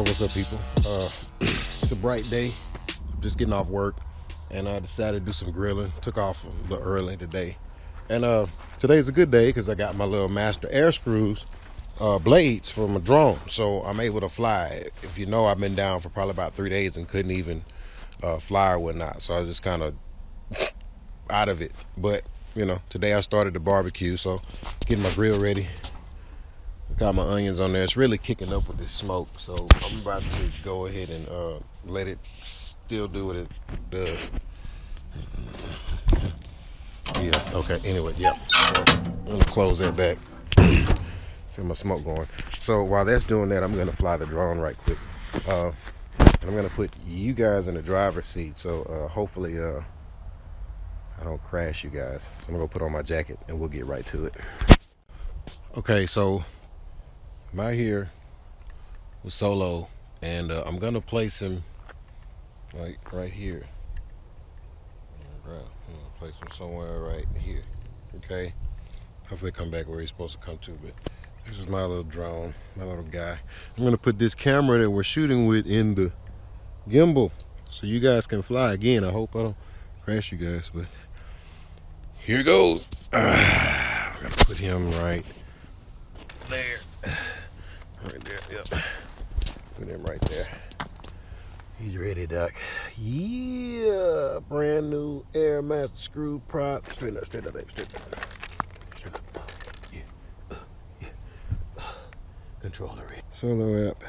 So what's up, people? Uh, it's a bright day. I'm just getting off work, and I decided to do some grilling. Took off a little early today, and uh, today's a good day because I got my little Master Airscrews uh, blades from a drone, so I'm able to fly. If you know, I've been down for probably about three days and couldn't even uh, fly or whatnot, so I was just kind of out of it. But you know, today I started the barbecue, so getting my grill ready. Got my onions on there. It's really kicking up with this smoke, so I'm about to go ahead and uh, let it still do what it does. Yeah. Okay. Anyway, yeah. I'm gonna close that back. See my smoke going. So while that's doing that, I'm gonna fly the drone right quick. Uh, I'm gonna put you guys in the driver's seat. So uh, hopefully, uh, I don't crash you guys. So I'm gonna go put on my jacket and we'll get right to it. Okay, so I'm out here with Solo, and uh, I'm gonna place him like right here. I'm gonna place him somewhere right here. Okay. Hopefully, come back where he's supposed to come to. But this is my little drone, my little guy. I'm gonna put this camera that we're shooting with in the gimbal, so you guys can fly again. I hope I don't crash you guys, but here goes. Uh, I'm gonna put him right there. Yep. Put him right there. He's ready, Doc. Yeah, brand new Air Master screw prop. Straight up, straight up, baby, straighten up. Straighten up. Yeah, uh, yeah. Controller. Solo app.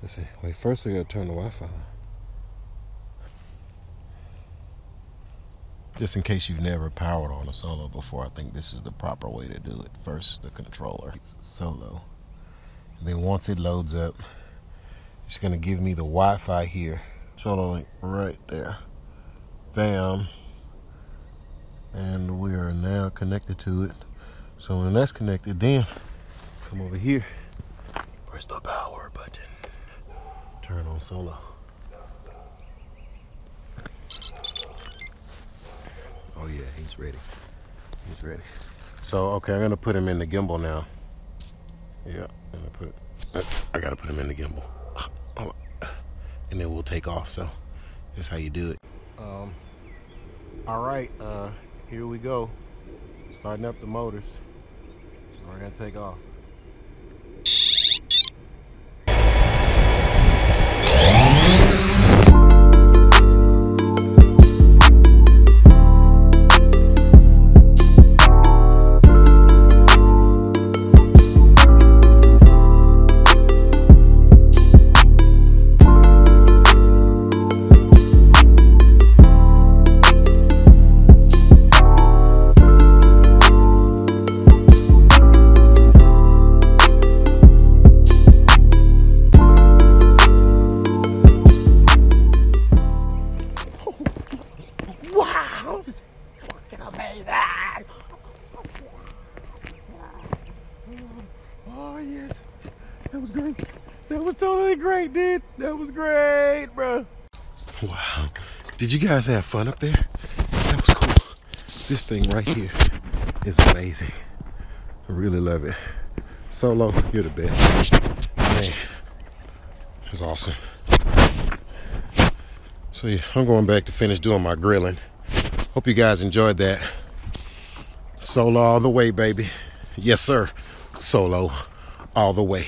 Let's see. Wait, first we gotta turn the Wi-Fi on. Just in case you've never powered on a solo before, I think this is the proper way to do it. First, the controller. It's solo. Then once it loads up, it's gonna give me the Wi-Fi here. Solo link right there. Bam. And we are now connected to it. So when that's connected, then come over here. Press the power button. Turn on solo. Oh yeah, he's ready. He's ready. So okay, I'm gonna put him in the gimbal now. Yeah, I'm gonna. I gotta put him in the gimbal, and then we'll take off. So that's how you do it. Um. All right, uh, here we go. Starting up the motors. We're gonna take off. Was great. That was totally great, dude. That was great, bro. Wow. Did you guys have fun up there? That was cool. This thing right here is amazing. I really love it. Solo, you're the best. Man, that's awesome. So yeah, I'm going back to finish doing my grilling. Hope you guys enjoyed that. Solo all the way, baby. Yes, sir. Solo all the way.